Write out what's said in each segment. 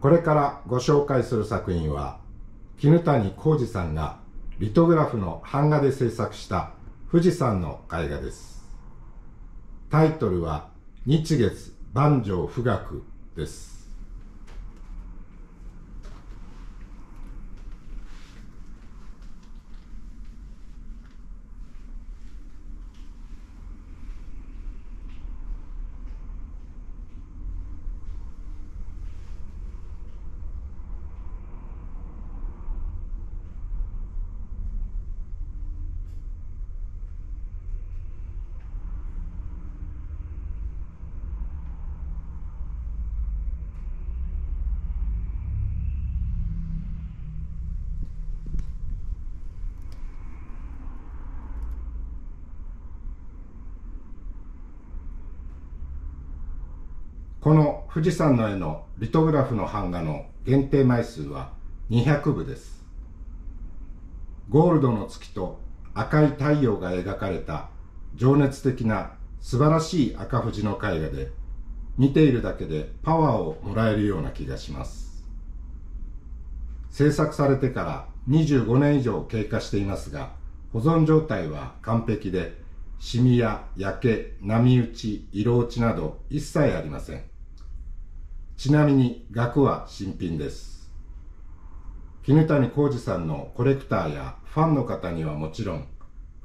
これからご紹介する作品は絹谷浩二さんがリトグラフの版画で制作した富士山の絵画です。タイトルは日月万丈富岳です。この富士山の絵のリトグラフの版画の限定枚数は200部ですゴールドの月と赤い太陽が描かれた情熱的な素晴らしい赤富士の絵画で見ているだけでパワーをもらえるような気がします制作されてから25年以上経過していますが保存状態は完璧でシミや焼け、波打ち、色落ちなど一切ありません。ちなみに額は新品です。絹谷浩二さんのコレクターやファンの方にはもちろん、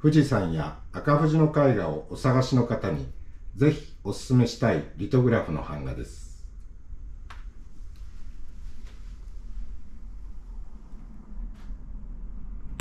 富士山や赤富士の絵画をお探しの方にぜひお勧めしたいリトグラフの版画です。